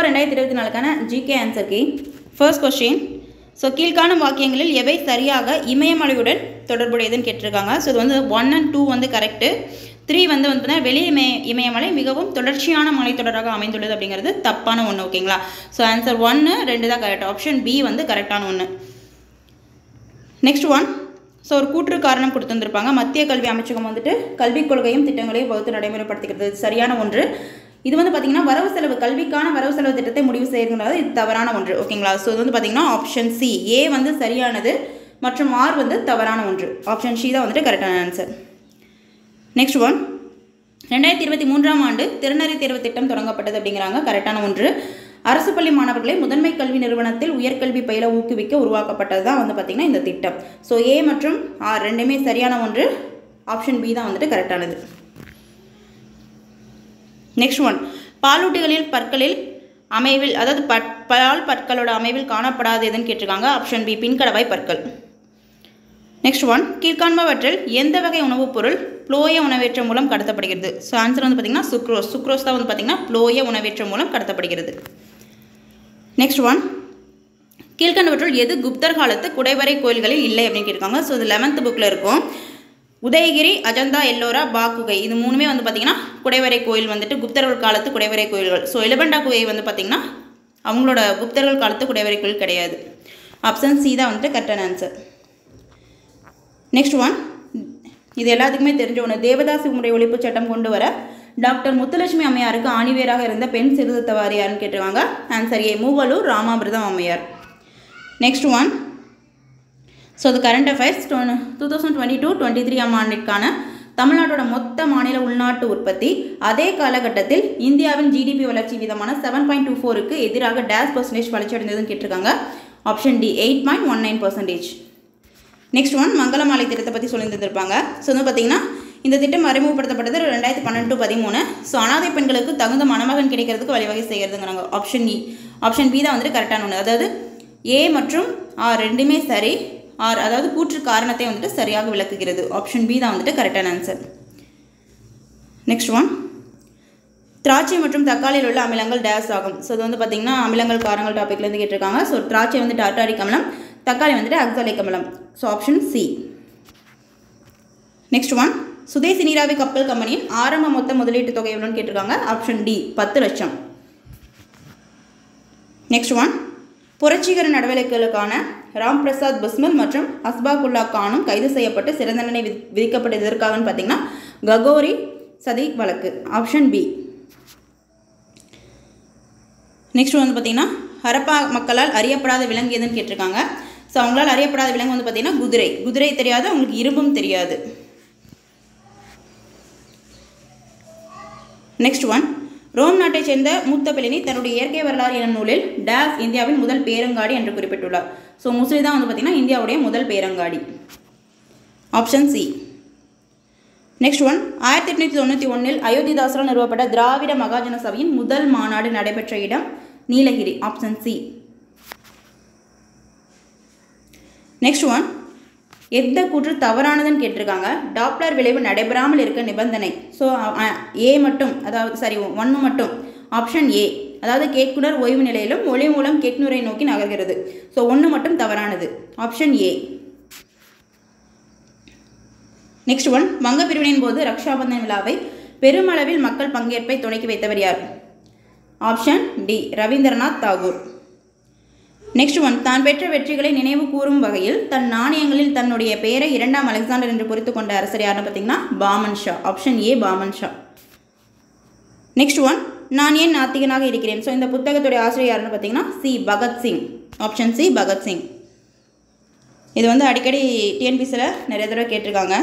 Four ரெண்டாயிரத்தி இருபத்தி நாலுக்கான ஜிகே ஆன்சர் கி ஃபர்ஸ்ட் கொஸ்டின் ஸோ கீழ்காணும் வாக்கியங்களில் எவை சரியாக இமயமலையுடன் தொடர்புடையதுன்னு கேட்டிருக்காங்க. ஸோ இது வந்து ஒன் அண்ட் டூ வந்து கரெக்டு த்ரீ வந்து வந்து வெளி இமய இமயமலை மிகவும் தொடர்ச்சியான மலைத்தொடராக அமைந்துள்ளது அப்படிங்கிறது தப்பான ஒன்று ஓகேங்களா ஸோ ஆன்சர் ஒன்று ரெண்டு தான் கரெக்ட் ஆப்ஷன் பி வந்து கரெக்டான ஒன்று நெக்ஸ்ட் ஒன் ஸோ ஒரு கூற்று காரணம் கொடுத்துருந்துருப்பாங்க. மத்திய கல்வி அமைச்சகம் வந்துட்டு கல்விக் கொள்கையும் திட்டங்களையும் வகுத்து நடைமுறைப்படுத்துகிறது சரியான ஒன்று. இது வந்து பார்த்தீங்கன்னா வரவு செலவு கல்விக்கான வரவு செலவு திட்டத்தை முடிவு செய்யறது இது தவறான ஒன்று ஓகேங்களா ஸோ இது வந்து பார்த்தீங்கன்னா ஆப்ஷன் சி ஏ வந்து சரியானது மற்றும் ஆர் வந்து தவறான ஒன்று. ஆப்ஷன் சி தான் வந்துட்டு கரெக்டான ஆன்சர் நெக்ஸ்ட் ஒன் ரெண்டாயிரத்தி இருபத்தி மூன்றாம் ஆண்டு திறனறி தேர்வு திட்டம் தொடங்கப்பட்டது அப்படிங்கிறாங்க கரெக்டான ஒன்று. அரசு பள்ளி மாணவர்களை முதன்மை கல்வி நிறுவனத்தில் உயர்கல்வி பயில ஊக்குவிக்க உருவாக்கப்பட்டது தான் வந்து பார்த்திங்கன்னா இந்த திட்டம். ஸோ ஏ மற்றும் ஆர் ரெண்டுமே சரியான ஒன்று. ஆப்ஷன் பி தான் வந்துட்டு கரெக்டானது நெக்ஸ்ட் ஒன் பாலூட்டிகளில் பற்களில் அமைவில் அதாவது பட் பால் பற்களோட அமைவில் காணப்படாது எதுன்னு கேட்டிருக்காங்க. ஆப்ஷன் பி பின்கடவாய் பற்கள். நெக்ஸ்ட் ஒன் கீழ்காண்பவற்றில் எந்த வகை உணவுப் பொருள் ப்ளோய உணவேற்றம் மூலம் கடத்தப்படுகிறது? ஸோ ஆன்சர் வந்து பார்த்திங்கன்னா சுக்ரோஸ். சுக்ரோஸ் தான் வந்து பார்த்திங்கன்னா ப்ளோய உணவேற்றம் மூலம் கடத்தப்படுகிறது. நெக்ஸ்ட் ஒன் கீழ்கண்டவற்றுள் எது குப்தர் காலத்து குடைவரை கோயில்களில் இல்லை அப்படின்னு கேட்டிருக்காங்க. ஸோ இது லெவன்த் புக்கில் இருக்கும். உதயகிரி அஜந்தா எல்லோரா பாக்குகை. இது மூணுமே வந்து பார்த்திங்கன்னா குடைவரை கோயில் வந்துட்டு குப்தர்கள் காலத்து குடைவரை கோயில்கள். ஸோ எலிபண்டா குகை வந்து பார்த்திங்கன்னா அவங்களோட குப்தர்கள் காலத்து குடைவரை கோயில் கிடையாது. ஆப்ஷன் சி தான் வந்துட்டு கரெக்டான ஆன்சர் நெக்ஸ்ட் ஒன் இது எல்லாத்துக்குமே தெரிஞ்ச ஒன்று தேவதாசி முறை ஒழிப்பு சட்டம் கொண்டு வர டாக்டர் முத்துலட்சுமி அம்மையாருக்கு ஆணிவேராக இருந்த பெண் சீர்திருத்தவாதி கேட்டுருவாங்க answer A Moovalur Ramamirtham Ammaiyar. Next one so அது current affairs two thousand twenty two twenty three ஆம் ஆண்டிற்கான தமிழ்நாட்டோட மொத்த மாநில உள்நாட்டு உற்பத்தி. அதே காலகட்டத்தில் இந்தியாவின் ஜிடிபி வளர்ச்சி வீதமான செவன் பாயிண்ட் டூ ஃபோருக்கு எதிராக டேஸ் பர்சன்டேஜ் வளர்ச்சி அடைந்ததுன்னு கேட்டிருக்காங்க. Option D eight point one nine percentage next one மங்களமாலை திட்டத்தை பற்றி சொல்லியிருந்திருப்பாங்க. ஸோ வந்து பார்த்தீங்கன்னா இந்த திட்டம் அறிமுகப்படுத்தப்பட்டது ரெண்டாயிரத்தி பன்னெண்டு டு பதிமூணு. ஸோ அனாதை பெண்களுக்கு தகுந்த மணமகன் கிடைக்கிறதுக்கு வழிவகை செய்கிறதுங்கிறாங்க option E e. Option B தான் வந்துட்டு கரெக்டான ஒன்று அதாவது ஏ மற்றும் ஆர் ரெண்டுமே சரி ஆர் அதாவது கூற்று காரணத்தை வந்துட்டு சரியாக விளக்குகிறது. ஆப்ஷன் பி தான் வந்துட்டு கரெக்டான ஆன்சர் நெக்ஸ்ட் ஒன் திராட்சை மற்றும் தக்காளியில் உள்ள அமிலங்கள் டேஸ் ஆகும். ஸோ இது வந்து பார்த்தீங்கன்னா அமிலங்கள் காரங்கள் டாப்பிக்லேருந்து கேட்டிருக்காங்க. ஸோ திராட்சை வந்து டாட்டாரிக் அமிலம் தக்காளி வந்துட்டு அக்சாலிக் அமிலம். So option C next one Swadeshi நீராவி கப்பல் கம்பெனியின் ஆரம்ப மொத்த முதலீட்டு தொகை எவ்வளோன்னு கேட்டிருக்காங்க. ஆப்ஷன் டி பத்து லட்சம். நெக்ஸ்ட் ஒன் புரட்சிகர நடவடிக்கைகளுக்கான ராம் பிரசாத் பிஸ்மில் மற்றும் அஸ்பாகுல்லா கானும் கைது செய்யப்பட்டு சிறை தண்டனை விதிக்கப்பட்டது எதற்காகன்னு பார்த்தீங்கன்னா ககோரி சதி வழக்கு ஆப்ஷன் பி. நெக்ஸ்ட் வந்து பார்த்தீங்கன்னா ஹரப்பா மக்களால் அறியப்படாத விலங்கு எதுன்னு கேட்டிருக்காங்க. ஸோ அவங்களால் அறியப்படாத விலங்கு வந்து பார்த்தீங்கன்னா குதிரை. குதிரை தெரியாது? அவங்களுக்கு இரும்பும் தெரியாது. Next one. ரோம் நாட்டைச் சேர்ந்த மூத்த பிளினி தன்னுடைய இயற்கை வரலாறு என நூலில் டேஸ் இந்தியாவின் முதல் பேரங்காடி என்று குறிப்பிட்டுள்ளார். ஸோ முஸ்லி தான் வந்து பார்த்திங்கன்னா இந்தியாவுடைய முதல் பேரங்காடி. ஆப்ஷன் சி நெக்ஸ்ட் ஒன் ஆயிரத்தி எட்நூற்றி தொண்ணூற்றி ஒன்றில் அயோத்திதாசரால் நிறுவப்பட்ட திராவிட மகாஜன சபையின் முதல் மாநாடு நடைபெற்ற இடம் Nilgiri. Option C next one எந்த கூற்று தவறானதுன்னு கேட்டிருக்காங்க. டாப்ளர் விளைவு நடைபெறாமல் இருக்க நிபந்தனை. ஸோ ஏ மட்டும் அதாவது சாரி ஒன்று மட்டும். ஆப்ஷன் ஏ அதாவது கேட்குனர் ஓய்வு நிலையிலும் ஒளி மூலம் கேட்குனரை நோக்கி நகர்கிறது. ஸோ ஒன்று மட்டும் தவறானது. ஆப்ஷன் ஏ நெக்ஸ்ட் ஒன் வங்க பிரிவினையின் போது ரக்ஷாபந்தன் விழாவை பெருமளவில் மக்கள் பங்கேற்பை தொடக்கி வைத்தவர் யார்? Option D Rabindranath Tagore. Next one தான் பெற்ற வெற்றிகளை நினைவு கூறும் வகையில் தன் நாணயங்களில் தன்னுடைய பெயரை இரண்டாம் அலெக்சாண்டர் என்று பொறித்து கொண்ட அரசர் யாருன்னு பார்த்தீங்கன்னா Bahman Shah. Option A Bahman Shah. Next one நான் ஏன் நாத்திகனாக இருக்கிறேன்? ஸோ இந்த புத்தகத்துடைய ஆசிரியர் யாருன்னு பார்த்தீங்கன்னா C Bhagat Singh option C Bhagat Singh இது வந்து அடிக்கடி டிஎன்பிசியில் நிறைய தடவை கேட்டிருக்காங்க.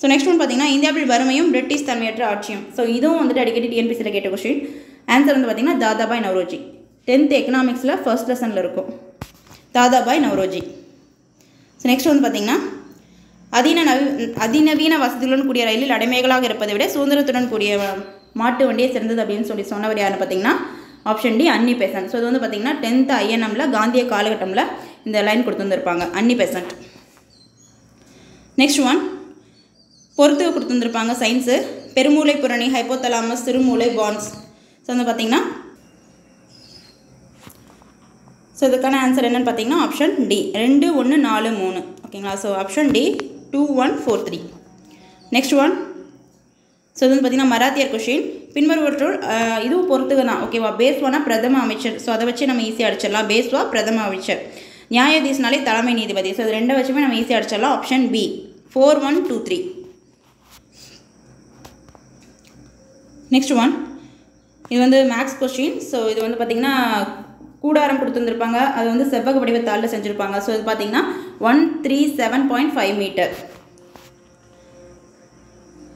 ஸோ நெக்ஸ்ட் ஒன் பார்த்தீங்கன்னா இந்தியாவில் வறுமையும் பிரிட்டிஷ் தன்மையற்ற ஆட்சியும். ஸோ இதுவும் வந்துட்டு அடிக்கடி டிஎன்பிசியில் கேட்ட கொஸ்டின் ஆன்சர் வந்து பார்த்தீங்கன்னா தாதாபாய் நவ்ரோஜி. டென்த் எக்கனாமிக்ஸில் ஃபர்ஸ்ட் லெசனில் இருக்கும். தாதாபாய் நவரோஜி. ஸோ நெக்ஸ்ட் வந்து பார்த்திங்கன்னா அதின நவி அதிநவீன வசதிகளுடன் கூடிய ரயிலில் அடைமைகளாக இருப்பதை விட சுதந்திரத்துடன் கூடிய மாட்டு வண்டியே சிறந்தது அப்படின்னு சொல்லி சொன்னவர் யாருன்னு பார்த்தீங்கன்னா option D Annie Besant. So இது வந்து பார்த்தீங்கன்னா டென்த் ஐஎன்எம்மில் காந்திய காலகட்டமில் இந்த லைன் கொடுத்து வந்திருப்பாங்க அன்னி பேசன்ட். நெக்ஸ்ட் ஒன் பொறுத்து கொடுத்து வந்திருப்பாங்க சயின்ஸு பெருமூளை புரணி ஹைப்போதலாமஸ் சிறுமூளை பான்ஸ் ஸோ வந்து பார்த்திங்கன்னா ஸோ இதுக்கான ஆன்சர் என்னென்னு பார்த்தீங்கன்னா ஆப்ஷன் டி ரெண்டு ஒன்று நாலு மூணு. ஓகேங்களா so option D two one four three next one so இது வந்து பார்த்தீங்கன்னா மராத்தியர் கொஷின் பின்வருவற்றுள் இதுவும் பொறுத்துக்கு தான் ஓகேவா பேஸ்வானா பிரதம அமைச்சர். ஸோ அதை வச்சு நம்ம ஈஸியாக அடிச்சிடலாம். பேஸ்வா பிரதம அமைச்சர். நியாயாதீஸ்னாலே தலைமை நீதிபதி. ஸோ இது ரெண்டை வச்சுமே நம்ம ஈஸியாக அடிச்சிடலாம். Option B four one two three next one இது வந்து மேக்ஸ் கொஸ்டின் ஸோ இது வந்து பார்த்திங்கன்னா கூடாரம் கொடுத்துருந்துருப்பாங்க. அது வந்து செவ்வக வடிவத்தாளில் செஞ்சுருப்பாங்க. ஸோ இது பார்த்தீங்கன்னா one three seven point five metre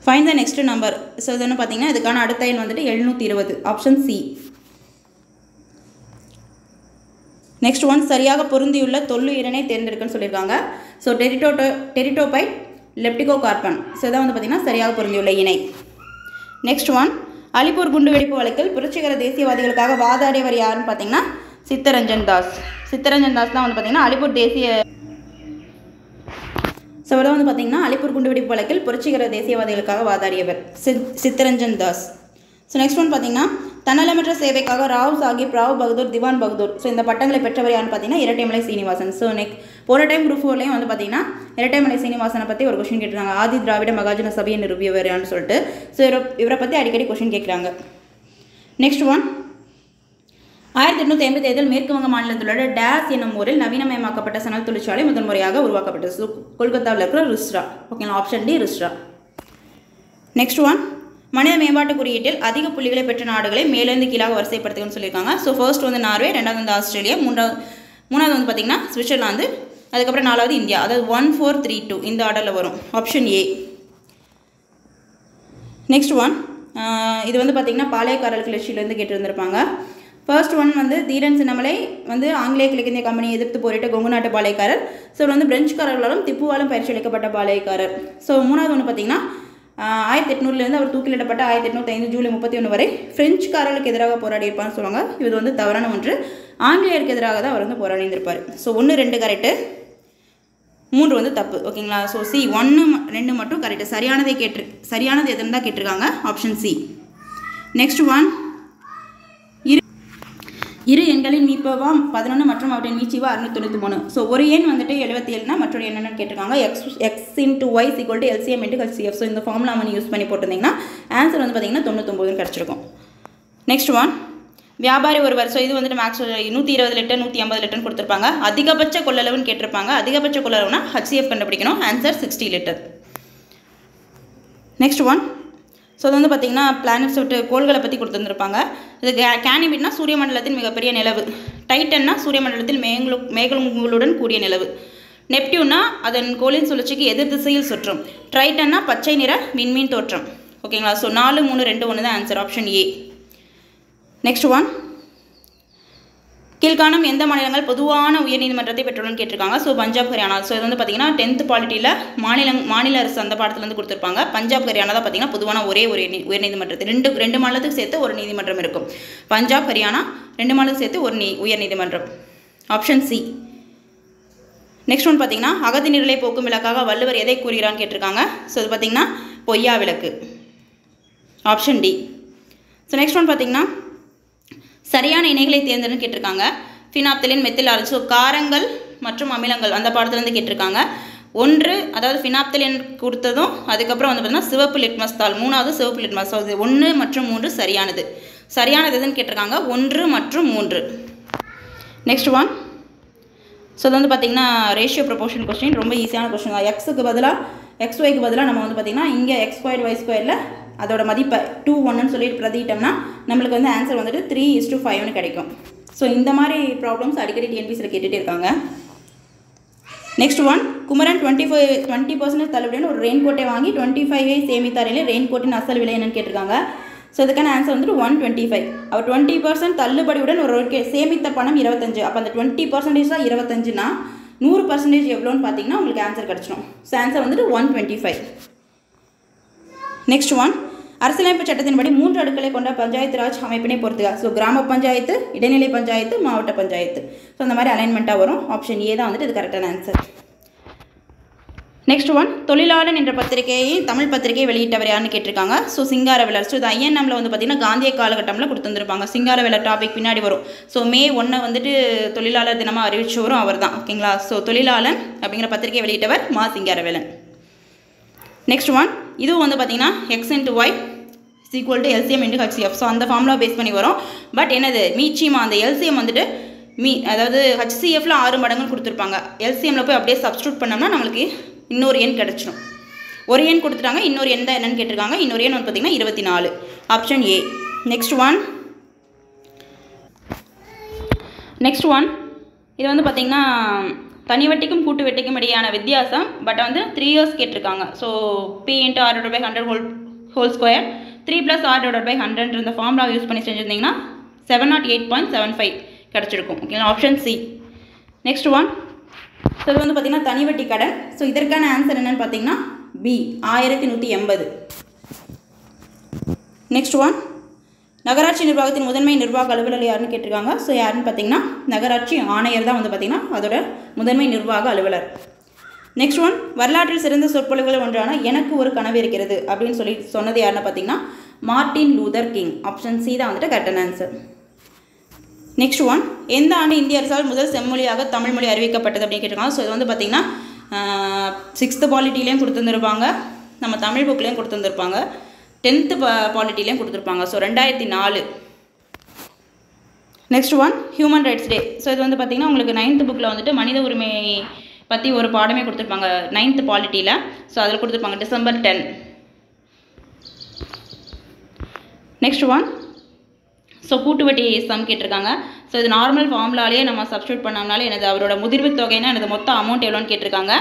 find the next number so இது என்ன பார்த்தீங்கன்னா இதுக்கான அடுத்த எண் வந்துட்டு எழுநூற்றி இருபது. ஆப்ஷன் சி நெக்ஸ்ட் ஒன் சரியாக பொருந்தியுள்ள தொல்லு இரணை தேர்ந்தெடுக்கன்னு சொல்லியிருக்காங்க. ஸோ டெரிட்டோட்டோ டெரிட்டோபைட் லெப்டிகோ கார்பன் ஸோ இதான் வந்து பார்த்திங்கன்னா சரியாக பொருந்தியுள்ள இணை. நெக்ஸ்ட் ஒன் அலிப்பூர் குண்டுவெடிப்பு வழக்கில் புரட்சிகர தேசியவாதிகளுக்காக வாதாடியவர் யாருன்னு பார்த்தீங்கன்னா சித்தரஞ்சன் தாஸ். சித்தரஞ்சன் தாஸ் தான் வந்து பார்த்தீங்கன்னா அலிப்பூர் தேசிய ஸோ இவர் வந்து பார்த்தீங்கன்னா அலிப்பூர் குண்டுவெடிப்பு வழக்கில் புரட்சிகர தேசியவாதிகளுக்காக வாதாடியவர். Sid Chittaranjan Das. So next one பார்த்தீங்கன்னா தன்னலமற்ற சேவைக்காக ராவ் சாஹிப் ராவ் பகதூர் திவான் பகதூர். ஸோ இந்த பட்டங்களை பெற்றவர் யாருன்னு பார்த்தீங்கன்னா இரட்டைமலை சீனிவாசன். ஸோ நெக் போன டைம் குரூப் ஃபோர்லேயும் வந்து பார்த்தீங்கன்னா இரட்டைமலை சீனிவாசனை பற்றி ஒரு கொஷின் கேட்டிருக்காங்க. ஆதி திராவிட மகாஜன சபையை நிறுவியவர் சொல்லிட்டு. ஸோ இவரை இவரை பற்றி அடிக்கடி கொஷின் கேட்குறாங்க. நெக்ஸ்ட் ஒன் ஆயிரத்தி எட்நூற்றி ஐம்பத்தி ஐந்தில் மேற்கு வங்க மாநிலத்தில் உள்ள டேஸ் என்னும் ஊரில் நவீனமயமாக்கப்பட்ட சணல் தொழிற்சாலை முதல் முறையாக உருவாக்கப்பட்டது. கொல்கத்தாவில் இருக்கிற ரிஸ்ரா. ஓகேங்களா option D Rishra. Next one மனித மேம்பாட்டு குறியீட்டில் அதிக புள்ளிகளை பெற்ற நாடுகளை மேலிருந்து கீழாக வரிசைப்படுத்துகன்னு சொல்லியிருக்காங்க. ஸோ ஃபர்ஸ்ட் வந்து நார்வே ரெண்டாவது வந்து ஆஸ்திரேலியா மூன்றாவது மூணாவது வந்து பார்த்திங்கன்னா சுவிட்சர்லாந்து அதுக்கப்புறம் நாலாவது இந்தியா. அதாவது ஒன் ஃபோர் த்ரீ டூ இந்த ஆர்டரில் வரும். ஆப்ஷன் ஏ நெக்ஸ்ட் ஒன் இது வந்து பார்த்திங்கன்னா பாளையக்காரர் கிளர்ச்சியிலேருந்து கேட்டிருந்திருப்பாங்க. ஃபர்ஸ்ட் ஒன் வந்து தீரன் சின்னமலை வந்து ஆங்கிலேய கிழக்கிந்திய கம்பெனியை எதிர்த்து போரிட்ட கொங்கு நாட்டு பாளையக்காரர் ஸோ வந்து பிரெஞ்சுக்காரர்களாலும் திப்புவாலும் பயிற்சி அளிக்கப்பட்ட பாளையக்காரர். ஸோ மூணாவது ஒன்று பார்த்தீங்கன்னா ஆயிரத்தி எட்நூறுலேருந்து அவர் தூக்கிலிடப்பட்ட ஆயிரத்தி எட்நூற்றி ஐந்து ஜூலை முப்பத்தி ஒன்று வரை ஃப்ரெஞ்சுக்காரர்களுக்கு எதிராக போராடி இருப்பான்னு சொல்லுவாங்க. இது வந்து தவறான ஒன்று. ஆங்கிலேயருக்கு எதிராக தான் அவர் வந்து போராடி இருந்திருப்பார் ஸோ ஒன்று ரெண்டு கரெக்டு மூன்று வந்து தப்பு. ஓகேங்களா? ஸோ சி ஒன்று ரெண்டு மட்டும் கரெக்டு சரியானதை கேட்டு சரியானது எதுன்னு தான் கேட்டிருக்காங்க. ஆப்ஷன் சி நெக்ஸ்ட் ஒன் இரு எண்களின் மீப்பவாம் பதினொன்று மற்றும் அவற்றின் மீச்சிவா அறுநூத்தி தொண்ணூற்றி மூணு ஸோ ஒரு எண் வந்துட்டு எழுபத்தி ஏழுனா மற்றொரு என்னென்னு கேட்டிருக்காங்க. X X into Y equal to LCM into HCF so இந்த ஃபார்முலா வந்து யூஸ் பண்ணி போட்டிருந்தீங்கன்னா ஆன்சர் வந்து பார்த்தீங்கன்னா தொண்ணூத்தொம்பதுன்னு கிடச்சிருக்கும். நெக்ஸ்ட் ஒன் வியாபாரி ஒருவர். ஸோ இது வந்துட்டு மேக்ஸ் நூற்றி இருபது லிட்டர் நூற்றி ஐம்பது லிட்டர்னு கொடுத்துருப்பாங்க. அதிகபட்ச கொள்ளளவுன்னு கேட்டிருப்பாங்க. அதிகபட்ச கொள்ளளவுனா ஹச்சிஎஃப் கண்டுபிடிக்கணும். Answer sixty litre. Next one so அது வந்து பார்த்திங்கன்னா பிளானட்ஸ் விட்டு கோள்களை பற்றி கொடுத்துருந்துருப்பாங்க. இது கே- கேனிபிட்னா சூரிய மண்டலத்தின் மிகப்பெரிய நிலவு. டைட்டன்னா சூரிய மண்டலத்தில் மேகலு மேகங்களுடன் கூடிய நிலவு. நெப்டியூன்னா அதன் கோளின் சுழற்சிக்கு எதிர் திசையில் சுற்றும். ட்ரைட்டன்னா பச்சை நிற விண்மீன் தோற்றம். ஓகேங்களா ஸோ நாலு மூணு ரெண்டு ஒன்று தான் answer option A next one கீழ்காணும் எந்த மாநிலங்கள் பொதுவான உயர்நீதிமன்றத்தை பெற்றுள்ளன்னு கேட்டிருக்காங்க. ஸோ பஞ்சாப் ஹரியானா. ஸோ இது வந்து பார்த்தீங்கன்னா டென்த் பாலிட்டியில் மாநிலம் மாநில அரசு அந்த பாடத்துலேருந்து கொடுத்துருப்பாங்க. பஞ்சாப் ஹரியானா தான் பார்த்தீங்கன்னா பொதுவான ஒரே ஒரு நீ- உயர்நீதிமன்றத்தில் ரெண்டு ரெண்டு மாநிலத்துக்கு சேர்த்து ஒரு நீதிமன்றம் இருக்கும். பஞ்சாப் ஹரியானா ரெண்டு மாநிலத்துக்கு சேர்த்து ஒரு நீ உயர்நீதிமன்றம் ஆப்ஷன் சி நெக்ஸ்ட் ஒன் பார்த்தீங்கன்னா அகதி நிரலை போக்கும் விளக்காக வள்ளுவர் எதை கூறுகிறான்னு கேட்டிருக்காங்க. ஸோ இது பார்த்தீங்கன்னா பொய்யா விளக்கு. Option D so next one பார்த்தீங்கன்னா சரியான இணைகளை தேர்ந்தெடுன்னு கேட்டிருக்காங்க. ஃபினாப்தலின் மெத்தில் ஸோ காரங்கள் மற்றும் அமிலங்கள் அந்த பாடத்துலேருந்து கேட்டிருக்காங்க. ஒன்று அதாவது ஃபினாப்தலின் கொடுத்ததும் அதுக்கப்புறம் வந்து பார்த்தீங்கன்னா சிவப்பு லிட்மஸ் தாள் மூணாவது சிவப்பு லிட்மஸ் அது ஒன்று மற்றும் மூன்று சரியானது. சரியானது எதுன்னு கேட்டிருக்காங்க? ஒன்று மற்றும் மூன்று. நெக்ஸ்ட் ஒன் ஸோ அது வந்து பார்த்தீங்கன்னா ரேஷியோ ப்ரொபோர்ஷன் கொஸ்டின் ரொம்ப ஈஸியான கொஸ்டின் தான். எக்ஸுக்கு பதிலாக எக்ஸ் ஒய்க்கு பதிலாக நம்ம வந்து பார்த்தீங்கன்னா இங்கே எக்ஸ் ஸ்கொயர் ஒய் ஸ்கொயரில் அதோட மதிப்பை டூ ஒன்னு சொல்லி பிரதிட்டோம்னா நம்மளுக்கு வந்து ஆன்சர் வந்துட்டு த்ரீ இஸ் டூ ஃபைவ்னு கிடைக்கும். ஸோ இந்த மாதிரி ப்ராப்ளம்ஸ் அடிக்கடி டிஎன்பிசியில் கேட்டுகிட்டே இருக்காங்க. Next one Kumaran twenty five twenty percentage தள்ளுபடின்னு ஒரு ரெயின் கோட்டை வாங்கி டுவெண்ட்டி ஃபைவ் சேமித்தாரிலே ரெயின் கோட்டின் அசல் விலை என்னன்னு கேட்டிருக்காங்க. ஸோ இதுக்கான ஆன்சர் வந்துட்டு ஒன் டுவெண்ட்டி ஃபைவ் அவர் டுவெண்ட்டி பர்சன்ட் தள்ளுபடியுடன் ஒரு ஒரு சேமித்த பணம் இருபத்தஞ்சு. அப்போ அந்த டுவெண்ட்டி பர்சன்டேஜ் தான் இருபத்தஞ்சுனா நூறு பர்சன்டேஜ் எவ்வளோன்னு பார்த்தீங்கன்னா உங்களுக்கு ஆன்சர் கிடச்சிடும் ஸோ ஆன்சர் வந்துட்டு one twenty five next one அரசியலமைப்பு சட்டத்தின்படி மூன்று அடுக்களை கொண்ட பஞ்சாயத்து ராஜ் அமைப்பினை பொறுத்துக. ஸோ கிராம பஞ்சாயத்து இடைநிலை பஞ்சாயத்து மாவட்ட பஞ்சாயத்து. ஸோ அந்த மாதிரி அலைன்மெண்ட்டாக வரும். ஆப்ஷன் ஏ தான் வந்துட்டு இது கரெக்டான ஆன்சர் நெக்ஸ்ட் ஒன் தொழிலாளன் என்ற பத்திரிகையை தமிழ் பத்திரிகை வெளியிட்டவர் யாருன்னு கேட்டிருக்காங்க. ஸோ சிங்காரவேலர். ஸோ இது ஐஎன்எம்ல வந்து பார்த்தீங்கன்னா காந்திய காலகட்டத்தில் கொடுத்துருந்துருப்பாங்க. சிங்காரவேலர் டாபிக் பின்னாடி வரும். ஸோ மே ஒன்றை வந்துட்டு தொழிலாளர் தினமாக அறிவிச்சவரும் அவர் தான் ஓகேங்களா ஸோ தொழிலாளன் அப்படிங்கிற பத்திரிகை வெளியிட்டவர் மா சிங்காரவேலன். நெக்ஸ்ட் ஒன் இதுவும் வந்து பார்த்தீங்கன்னா X into Y is equal to LCM into HCF so அந்த ஃபார்முலா பேஸ் பண்ணி வரும். பட் என்னது? மீச்சியமாக அந்த எல்சிஎம் வந்துட்டு மீ அதாவது ஹச்சிஎஃப்ல ஆறு மடங்குன்னு கொடுத்துருப்பாங்க. எல்சிஎம்மில் போய் அப்படியே சப்ஸ்டியூட் பண்ணோம்னா நம்மளுக்கு இன்னொரு எண் கிடச்சிடும் ஒரு எண் கொடுத்துட்டாங்க இன்னொரு எண் தான் என்னன்னு கேட்டிருக்காங்க. இன்னொரு எண் வந்து பார்த்தீங்கன்னா இருபத்தி நாலு. Option A next one next one இது வந்து பார்த்திங்கன்னா தனி வட்டிக்கும் கூட்டு வட்டிக்கும் இடையான வித்தியாசம். பட் வந்து த்ரீ இயர்ஸ் கேட்டிருக்காங்க. So P into R divide hundred whole whole square three plus R divide by hundred இந்த ஃபார்முலா யூஸ் பண்ணி செஞ்சுருந்தீங்கன்னா seven nought eight point seven five கிடச்சிருக்கும். ஓகேங்களா option C next one so இது வந்து பார்த்தீங்கன்னா தனி வட்டி கடன் ஸோ இதற்கான ஆன்சர் என்னன்னு பார்த்தீங்கன்னா பி ஆயிரத்தி நூற்றி எண்பது. நெக்ஸ்ட் ஒன் நகராட்சி நிர்வாகத்தின் முதன்மை நிர்வாக அலுவலர் யாருன்னு கேட்டிருக்காங்க. ஸோ யாருன்னு பார்த்தீங்கன்னா நகராட்சி ஆணையர் தான் வந்து பார்த்தீங்கன்னா அதோட முதன்மை நிர்வாக அலுவலர். நெக்ஸ்ட் ஒன் வரலாற்றில் சிறந்த சொற்பொழிவுகள் ஒன்றான எனக்கு ஒரு கனவு இருக்கிறது அப்படின்னு சொல்லி சொன்னது யாருன்னு பார்த்தீங்கன்னா Martin Luther King option C தான் வந்துட்டு கரெக்டான ஆன்சர் நெக்ஸ்ட் ஒன் எந்த ஆண்டு இந்திய அரசால் முதல் செம்மொழியாக தமிழ் மொழி அறிவிக்கப்பட்டது அப்படின்னு கேட்டிருக்காங்க. ஸோ இது வந்து பார்த்தீங்கன்னா சிக்ஸ்த்து பாலிட்டிலையும் கொடுத்துருந்துருப்பாங்க. நம்ம தமிழ் புக்லேயும் கொடுத்துருந்துருப்பாங்க. டென்த்து பா பாலிட்டிலையும் கொடுத்துருப்பாங்க. ஸோ ரெண்டாயிரத்தி நாலு. Next one human rights day so இது வந்து பார்த்திங்கன்னா உங்களுக்கு நைன்த்து புக்கில் வந்துட்டு மனித உரிமை பற்றி ஒரு பாடமே கொடுத்துருப்பாங்க நைன்த்து பாலிட்டியில் ஸோ அதில் கொடுத்துருப்பாங்க December ten next one so கூட்டுவட்டி sum கேட்டிருக்காங்க. ஸோ இது நார்மல் ஃபார்முலாலேயே நம்ம சப்ஸ்டியூட் பண்ணோம்னாலே எனது அவரோட முதிர்வு தொகைனா எனது மொத்த அமௌண்ட் எவ்வளோன்னு கேட்டிருக்காங்க.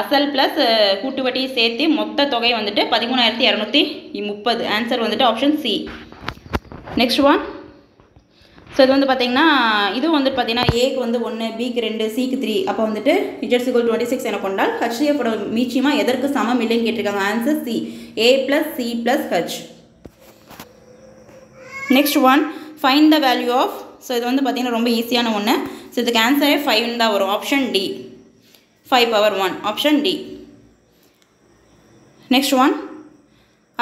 அசல் ப்ளஸ் கூட்டுவட்டி சேர்த்து மொத்த தொகை வந்துட்டு பதிமூணாயிரத்தி இரநூத்தி முப்பது. ஆன்சர் வந்துட்டு option C next one so இது வந்து பார்த்தீங்கன்னா இதுவும் வந்து பார்த்தீங்கன்னா ஏக்கு வந்து ஒன்று பிக்கு ரெண்டு சிக்கு த்ரீ அப்போ வந்துட்டு இஜட் சிகோல் டுவெண்ட்டி சிக்ஸ் என கொண்டால் ஹச்டிஎஃபோட மீச்சியமாக எதற்கு சமம் இல்லைன்னு கேட்டிருக்காங்க. Answer C A plus C plus H next one find the value of so இது வந்து பார்த்தீங்கன்னா ரொம்ப ஈஸியான ஒன்று ஸோ இதுக்கு ஆன்சரே ஃபைவ்னு தான் வரும். Option D five power one option D next one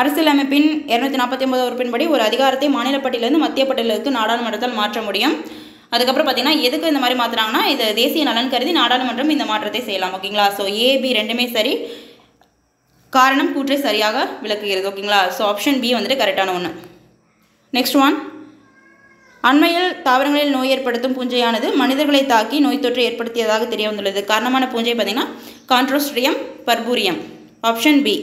அரசியலமைப்பின் இரநூத்தி நாற்பத்தி ஒன்பது உறுப்பின்படி ஒரு அதிகாரத்தை மாநில பட்டியலிருந்து மத்திய பட்டியலுக்கு நாடாளுமன்றத்தால் மாற்ற முடியும். அதுக்கப்புறம் பார்த்தீங்கன்னா எதுக்கு இந்த மாதிரி மாற்றுறாங்கன்னா இது தேசிய நலன் கருதி நாடாளுமன்றம் இந்த மாற்றத்தை செய்யலாம் ஓகேங்களா? ஸோ ஏபி ரெண்டுமே சரி. காரணம் கூற்றை சரியாக விளக்குகிறது ஓகேங்களா? ஸோ ஆப்ஷன் பி வந்துட்டு கரெக்டான ஒன்று நெக்ஸ்ட் ஒன் அண்மையில் தாவரங்களில் நோய் ஏற்படுத்தும் பூஞ்சையானது மனிதர்களை தாக்கி நோய் தொற்று ஏற்படுத்தியதாக தெரிய வந்துள்ளது. காரணமான பூஞ்சை பார்த்தீங்கன்னா கான்ட்ரோஸ்ட்ரியம் பர்பூரியம் option B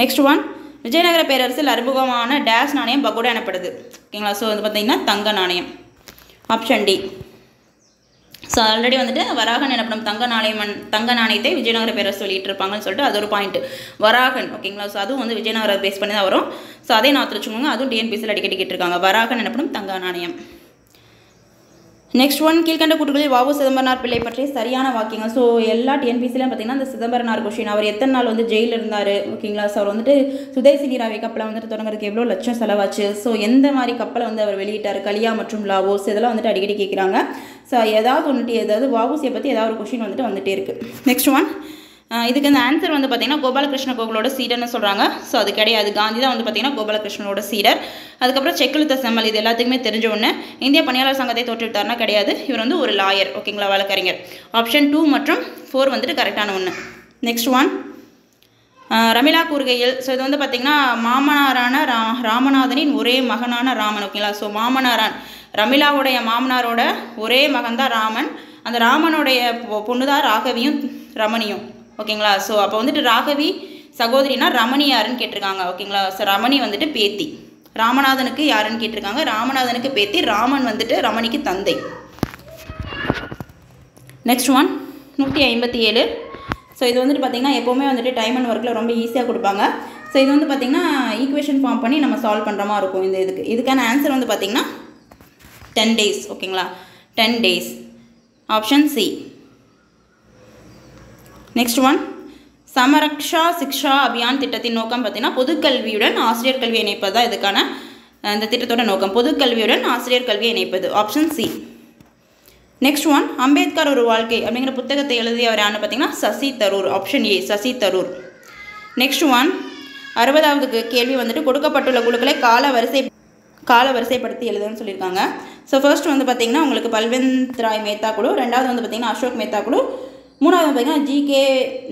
next one Vijayanagara பேரரசில் அறிமுகமான டேஷ் நாணயம் பகோடா எனப்படுது. ஓகேங்களா? ஸோ வந்து பார்த்தீங்கன்னா தங்க நாணயம். ஆப்ஷன் டி ஸோ ஆல்ரெடி வந்துட்டு வராகன் எனப்படும் தங்க நாணயம் தங்க நாணயத்தை விஜயநகர பேரரசு வெளியிட்டிருப்பாங்கன்னு சொல்லிட்டு அது ஒரு பாயிண்ட் வராகன் ஓகேங்களா? ஸோ அதுவும் வந்து விஜயநகர பேஸ் பண்ணி தான் வரும். ஸோ அதே நான் வச்சுக்கோங்க. அதுவும் டிஎன்பிசியில் அடிக்கடி கேட்டிருக்காங்க. வராகன் எனப்படும் தங்க நாணயம். நெக்ஸ்ட் ஒன் கீழ்கண்ட கூட்டுகளில் வாவு சிதம்பரனார் பிள்ளை பற்றிய சரியான வாக்கியங்கள். ஸோ எல்லா டிஎன்பிசிலையும் பார்த்தீங்கன்னா அந்த சிதம்பரனார் கொஷின் அவர் எத்தனை நாள் வந்து ஜெயிலில் இருந்தார் ஓகேங்களா? ஸோ அவர் வந்துட்டு சுதேசி நீராவி கப்பலை வந்துட்டு தொடங்குறதுக்கு எவ்வளோ லட்சம் செலவாச்சு? ஸோ எந்த மாதிரி கப்பலை வந்து அவர் வெளியிட்டார்? கலியா மற்றும் லாவோஸ் இதெல்லாம் வந்துட்டு அடிக்கடி கேட்குறாங்க ஸோ ஏதாவது வந்துட்டு ஏதாவது வாவுசியை பற்றி ஏதாவது ஒரு கொஷின் வந்துட்டு வந்துட்டே இருக்குது நெக்ஸ்ட் ஒன் இதுக்கு இந்த ஆன்சர் வந்து பார்த்தீங்கன்னா கோபாலகிருஷ்ண கோகுலோட சீடர்னு சொல்கிறாங்க ஸோ அது கிடையாது. காந்தி தான் வந்து பார்த்தீங்கன்னா கோபாலகிருஷ்ணனோட சீடர். அதுக்கப்புறம் செக்குழுத்த செம்மல் இது எல்லாத்துக்குமே தெரிஞ்ச ஒன்று இந்திய பணியாளர் சங்கத்தை தோற்றுவித்தார்னா கிடையாது. இவர் வந்து ஒரு லாயர் ஓகேங்களா வழக்கறிஞர். ஆப்ஷன் டூ மற்றும் ஃபோர் வந்துட்டு கரெக்டான ஒன்று நெக்ஸ்ட் ஒன் ரமிளா கூறுகையில் ஸோ இது வந்து பார்த்திங்கன்னா மாமனாரான ரா ராமநாதனின் ஒரே மகனான ராமன். ஓகேங்களா ஸோ மாமனாரான் ரமிளாவுடைய மாமனாரோட ஒரே மகன் தான் ராமன். அந்த ராமனுடைய பொண்ணு தான் ராகவியும் ரமணியும். ஓகேங்களா? ஸோ அப்போ வந்துட்டு ராகவி சகோதரினா ரமணி யாருன்னு கேட்டிருக்காங்க. ஓகேங்களா? ஸோ ரமணி வந்துட்டு பேத்தி. ராமநாதனுக்கு யாருன்னு கேட்டிருக்காங்க? ராமநாதனுக்கு பேத்தி ராமன் வந்துட்டு ரமணிக்கு தந்தை. நெக்ஸ்ட் ஒன் நூற்றி ஐம்பத்தி ஏழு ஸோ இது வந்துட்டு பார்த்திங்கன்னா எப்போவுமே வந்துட்டு டைம் அண்ட் ஒர்க்கில் ரொம்ப ஈஸியாக கொடுப்பாங்க. ஸோ இது வந்து பார்த்திங்கன்னா ஈக்குவேஷன் ஃபார்ம் பண்ணி நம்ம சால்வ் பண்ணுற மாதிரி இருக்கும். இந்த இதுக்கு. இதுக்கான ஆன்சர் வந்து பார்த்திங்கன்னா டென் டேஸ் ஓகேங்களா? Ten days option C next one Samagra Shiksha Abhiyan திட்டத்தின் நோக்கம் பார்த்தீங்கன்னா பொதுக்கல்வியுடன் ஆசிரியர் கல்வியை இணைப்பது தான் இதுக்கான இந்த திட்டத்தோட நோக்கம். பொதுக்கல்வியுடன் ஆசிரியர் கல்வியை இணைப்பது. Option C next one Ambedkar ஒரு வாழ்க்கை அப்படிங்கிற புத்தகத்தை எழுதியவர் யாருன்னு பார்த்தீங்கன்னா Shashi Tharoor. Option A Shashi Tharoor. Next one அறுபதாவது கேள்வி வந்துட்டு கொடுக்கப்பட்டுள்ள குழுக்களை கால வரிசை கால வரிசைப்படுத்தி எழுதுன்னு சொல்லியிருக்காங்க. ஸோ ஃபர்ஸ்ட் வந்து பார்த்தீங்கன்னா உங்களுக்கு பல்வந்த் ராய் மேத்தா குழு ரெண்டாவது வந்து பார்த்தீங்கன்னா அசோக் மேத்தா குழு மூணாவது வந்து பார்த்தீங்கன்னா ஜிகே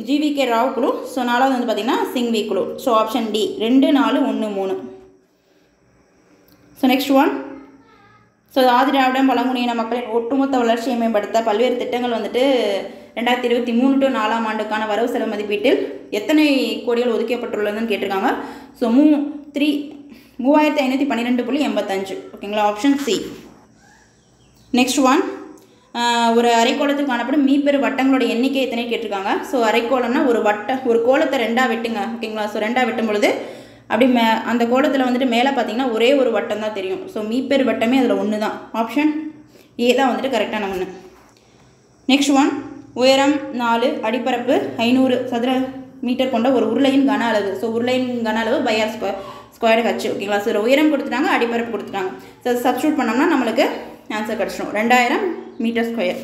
ஜிவிகே ராவ் குழு. ஸோ நாலாவது வந்து பார்த்தீங்கன்னா சிங்வி குழு. ஸோ ஆப்ஷன் டி ரெண்டு நாலு ஒன்று மூணு. ஸோ நெக்ஸ்ட் ஒன் ஸோ ஆதிராவிடம் பழங்குடியின மக்களின் ஒட்டுமொத்த வளர்ச்சியை மேம்படுத்த பல்வேறு திட்டங்கள் வந்துட்டு ரெண்டாயிரத்தி இருபத்தி மூணு டு நாலாம் ஆண்டுக்கான வரவு செலவு மதிப்பீட்டில் எத்தனை கோடிகள் ஒதுக்கப்பட்டுள்ளதுன்னு கேட்டிருக்காங்க. ஸோ மூ த்ரீ மூவாயிரத்தி ஐநூற்றி பன்னிரெண்டு புள்ளி எண்பத்தஞ்சு. ஓகேங்களா ஆப்ஷன் சி நெக்ஸ்ட் ஒன் ஒரு அரைக்கோளத்தில் காணப்படும் மீப்பெரு வட்டங்களோட எண்ணிக்கை எத்தனை கேட்டிருக்காங்க? ஸோ அரைக்கோளம்னா ஒரு வட்ட ஒரு கோலத்தை ரெண்டாக வெட்டுங்க ஓகேங்களா ஸோ ரெண்டாக வெட்டும் பொழுது அப்படி மே அந்த கோலத்தில் வந்துட்டு மேலே பார்த்தீங்கன்னா ஒரே ஒரு வட்டம் தான் தெரியும். ஸோ மீப்பெரு வட்டமே அதில் ஒன்று தான் ஆப்ஷன் ஏ தான் வந்துட்டு கரெக்டான ஒன்று நெக்ஸ்ட் ஒன் உயரம் நாலு அடிப்பரப்பு ஐநூறு சதுர மீட்டர் கொண்ட ஒரு உருளையின் கன அளவு. ஸோ உருளையின் கன அளவு பையார் ஸ்கொயர் ஸ்கொயர் ஹச்சு ஓகேங்களா ஸோ உயரம் கொடுத்துட்டாங்க அடிப்பரப்பு கொடுத்துட்டாங்க. ஸோ சப்ஸ்டியூட் பண்ணோம்னா நம்மளுக்கு ஆன்சர் கிடச்சிடும் ரெண்டாயிரம் metre square